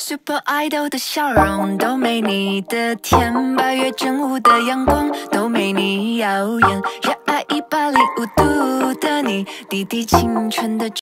Super Idol 的笑容都没你的甜，八月正午的阳光都没你耀眼，热爱一百零五度的你，滴滴青春的。